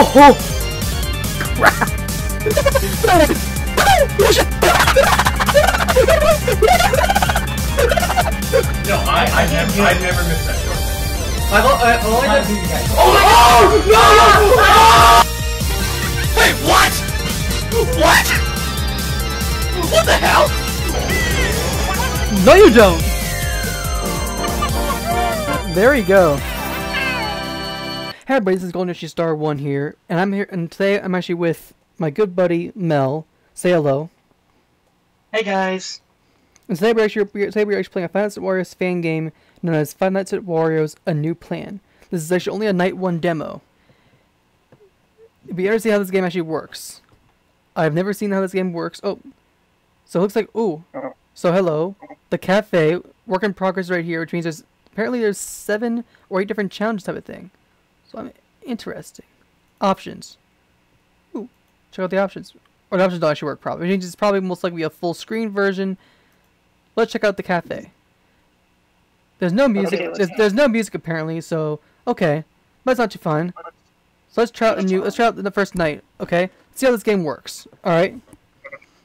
Oh! Crap! No, I, I never, I never missed that door. I've, al- I, all I did, Oh my oh, no! Wait, what? What? What the hell? No, you don't. There you go. Hey everybody, this is Golden Yoshi Star One here, and I'm here, and today I'm actually with my good buddy Mell. Say hello. Hey guys. And today we're actually today we're actually playing a Five Nights at Wario's fan game known as Five Nights at Wario's: A New Plan. This is actually only a night one demo. It'd be interesting how this game actually works. I've never seen how this game works. Oh, so it looks like ooh. So hello, the cafe work in progress right here, which means there's apparently there's seven or eight different challenges type of thing. So I'm interesting. Options. Ooh, check out the options. Or the options don't actually work probably. Means it's probably most likely a full screen version. Let's check out the cafe. There's no music. let's there's, there's no music apparently. So okay, but it's not too fun. So let's try out a new. Let's try out the first night. Okay, let's see how this game works. All right.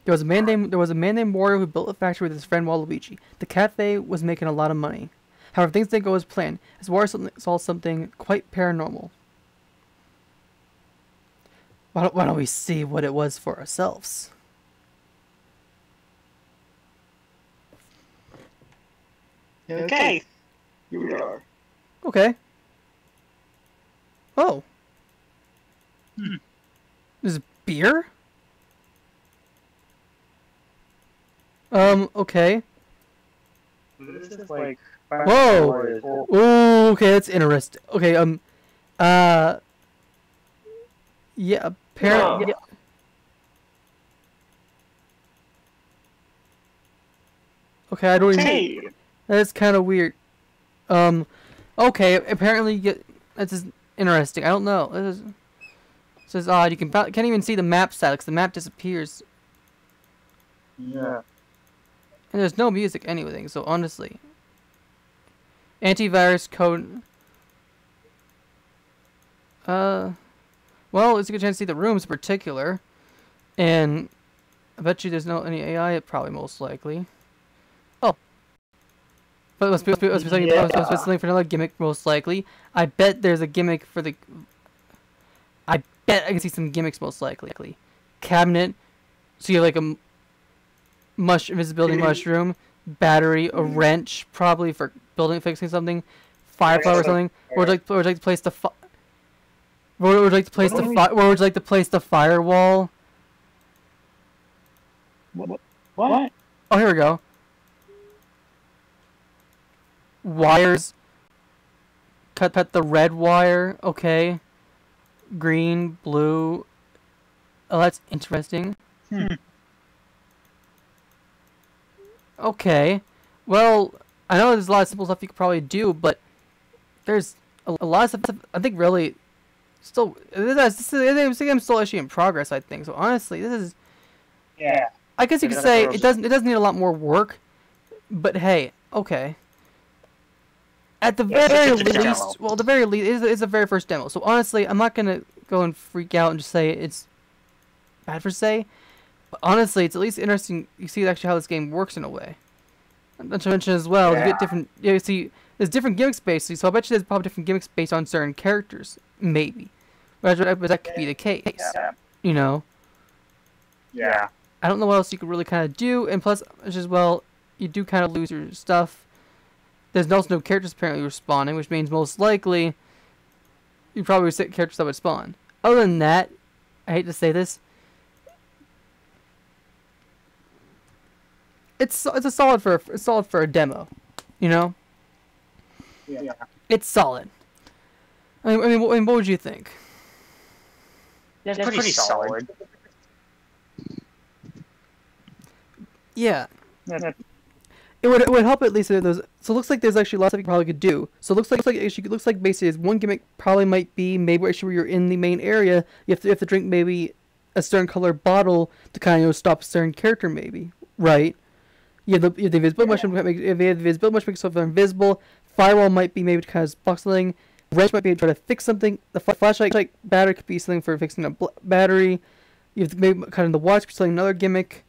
There was a man named there was a man named Wario who built a factory with his friend Waluigi. The cafe was making a lot of money. However, things didn't go as planned, as Wario something- saw something quite paranormal. Why don't, why don't we see what it was for ourselves? Okay. Here we are. Okay. Oh. Hmm. This is beer? Um, okay. Is like. Whoa! Ooh, okay, that's interesting. Okay, um, uh, yeah, apparently, Yeah. okay, I don't even, Hey. that's kind of weird. Um, okay, apparently, you get, that's just interesting, I don't know, this is, this is odd, you can can't even see the map because the map disappears, Yeah. And there's no music anything, so honestly, antivirus code, Uh, well, it's a good chance to see the rooms in particular, and I bet you there's no any AI. Probably most likely. Oh, but must be, must be, must be something, must be Yeah. something for another gimmick. Most likely, I bet there's a gimmick for the. I bet I can see some gimmicks most likely. Cabinet, so you have like a mush invisibility mushroom, battery, a wrench, probably for building fixing something, firefly or something. Or would you like, or would you like to place the fi- where would you like to place the fi- where would you like to place the firewall? What? What? Oh, here we go. Wires. Cut cut the red wire. Okay. Green, blue. Oh, that's interesting. Hmm. Okay. Well, I know there's a lot of simple stuff you could probably do, but there's a, a lot of stuff. I think really, still, this is, this is, I'm still actually in progress. I think so. Honestly, this is. Yeah. I guess you could say it doesn't. It doesn't need a lot more work, but hey, okay. At the Yeah, very a demo. least, well, at the very least, it's, it's the very first demo. So honestly, I'm not gonna go and freak out and just say it's bad for say. But honestly, it's at least interesting. You see actually how this game works in a way. Not to mention as well, you get different. You see, there's different gimmicks basically. So I bet you there's probably different gimmicks based on certain characters, maybe. But that, but that could be the case. Yeah. You know. Yeah. I don't know what else you could really kind of do, and plus, as as well, you do kind of lose your stuff. There's also no characters apparently respawning, which means most likely you probably set characters that would spawn. Other than that, I hate to say this, it's it's a solid for a, solid for a demo, you know. Yeah. It's solid. I mean, I mean, what, I mean, what would you think? It's pretty, solid. Yeah, Yeah. It would, it would help at least if there's so it looks like there's actually lots of you probably could do. So it looks like looks like actually it looks like basically is one gimmick probably might be maybe actually where you're in the main area you have to you have to drink maybe a certain color bottle to kind of you know, stop a certain character maybe right. You have the, have the invisible mushroom. If you have the invisible mushroom makes yourself invisible. Firewall might be maybe to kind of block something. wrench might be trying to fix something. The fl- flashlight like, battery could be something for fixing a battery. You have to maybe kind of the watch for selling another gimmick.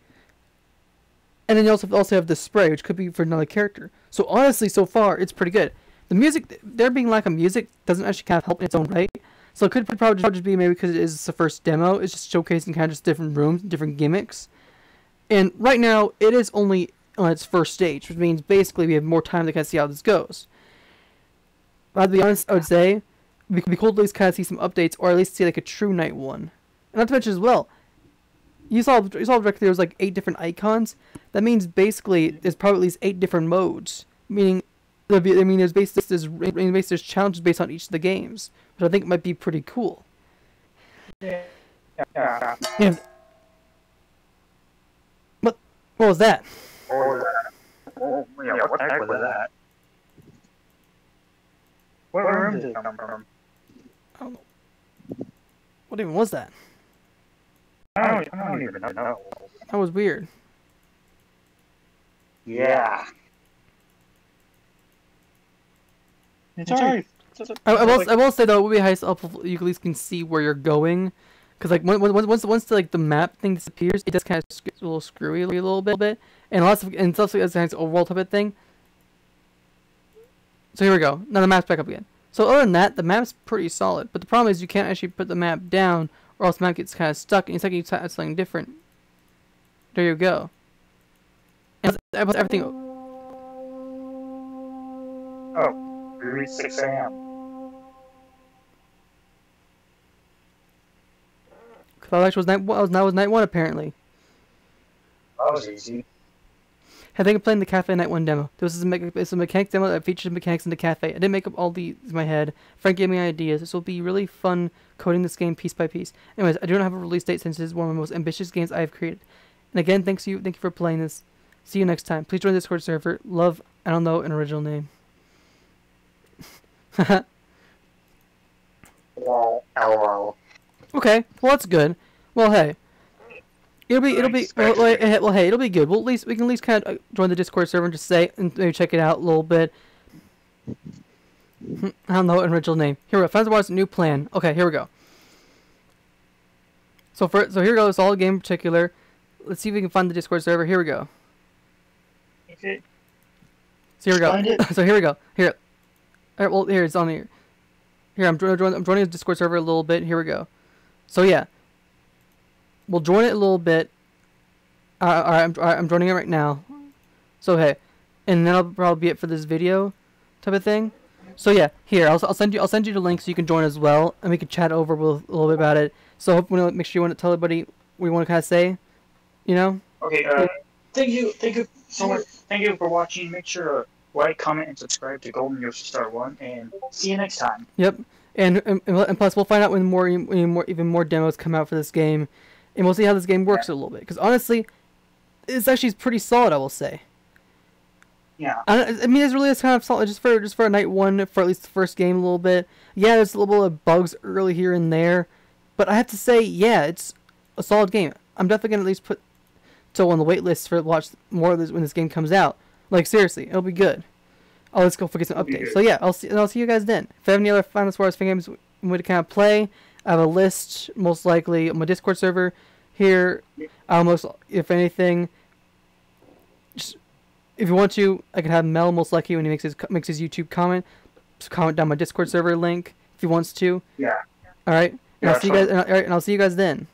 And then you also also have the spray, which could be for another character. So honestly, so far it's pretty good. The music, there being lack of music, doesn't actually kind of help in its own right. So it could probably just be maybe because it is the first demo. It's just showcasing kind of just different rooms, different gimmicks. And right now, it is only on its first stage, which means basically we have more time to kind of see how this goes. But to be honest, I would say we could be cool to at least kind of see some updates, or at least see like a true night one. And not to mention as well, you saw you saw directly there was like eight different icons. That means basically there's probably at least eight different modes. Meaning, I mean, there's based there's, there's, there's challenges based on each of the games, which I think might be pretty cool. Yeah. And what what was that? Oh, oh, yeah, what the heck was that? Where room did it come from? I don't know. What even was that? I don't, I don't even know. That was weird. Yeah. It's alright. I, I will I will say though, it would be nice if you at least can see where you're going, because like when, once once the, like the map thing disappears, it does kind of sc- a little screwy a little bit, and lots of and it's also it's a nice overall type of thing. So here we go. Now the map's back up again. So other than that, the map's pretty solid. But the problem is you can't actually put the map down, or else the map gets kind of stuck, and it's like you try something different. There you go. And everything. Oh, we reached 6 a.m. That actually was night. one- That was night one apparently. That was easy. I think I'm playing the Cafe Night One demo. This is a, me- it's a mechanics demo that features mechanics in the cafe. I didn't make up all these in my head. Frank gave me ideas. This will be really fun coding this game piece by piece. Anyways, I do not have a release date since it is one of the most ambitious games I have created. And again, thanks you, thank you for playing this. See you next time. Please join the Discord server. Love, I don't know an original name. Lol. LOL. okay, well that's good. Well, hey, it'll be it'll be well, well, hey, well hey it'll be good. Well, at least we can at least kind of join the Discord server and just say and maybe check it out a little bit. Hmm, I don't know an original name. Here we go. Fans Wars new plan. Okay, here we go. So for so here goes all game in particular. Let's see if we can find the Discord server. Here we go. Okay. So here we go. Find it. so here we go. Here. All right, well, here it's on here. Here I'm joining. I'm joining the Discord server a little bit. Here we go. So yeah, we'll join it a little bit. Uh, all right, I'm, all right, I'm joining it right now. So hey, and that'll probably be it for this video, type of thing. So yeah, here I'll, I'll send you I'll send you the link so you can join as well, and we can chat over with, a little bit about it. So hope make sure you want to tell everybody what you want to kind of say, you know. Okay, uh, thank you, thank you so much. Thank you for watching. Make sure to like, comment, and subscribe to Golden Yoshi Star 1, and see you next time. Yep. And, and and plus we'll find out when more when more even more demos come out for this game, and we'll see how this game works a little bit. Because honestly, it's actually pretty solid. I will say. Yeah. I, I mean, it's really just kind of solid just for just for a night one for at least the first game a little bit. Yeah, there's a little bit of bugs early here and there, but I have to say, yeah, it's a solid game. I'm definitely gonna at least put so on the wait list for watch more of this when this game comes out. Like seriously, it'll be good. Oh, let's go forget some updates. So yeah, I'll see. I'll see you guys then. If you have any other Final Wars fan games we would kind of play, I have a list most likely on my Discord server here. I Almost, if anything, just if you want to, I could have Mell most likely when he makes his makes his YouTube comment, just comment down my Discord server link if he wants to. Yeah. All right. And Yeah, I'll see you sure. guys. And, all right, and I'll see you guys then.